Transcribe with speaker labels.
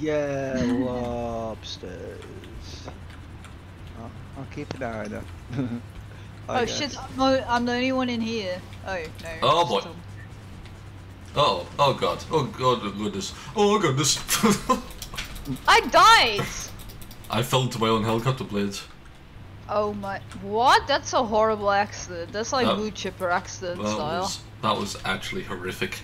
Speaker 1: Yeah, lobsters. I'll, I'll keep an eye on them.
Speaker 2: Oh shit, I'm the, I'm the only one in here. Oh, no.
Speaker 3: Oh, boy. Oh, oh god. Oh god, oh goodness. Oh goodness.
Speaker 2: I died!
Speaker 3: I fell into my own helicopter blades.
Speaker 2: Oh my. What? That's a horrible accident. That's like
Speaker 3: That-
Speaker 2: chipper accident
Speaker 3: That
Speaker 2: style.
Speaker 3: was, that was actually horrific.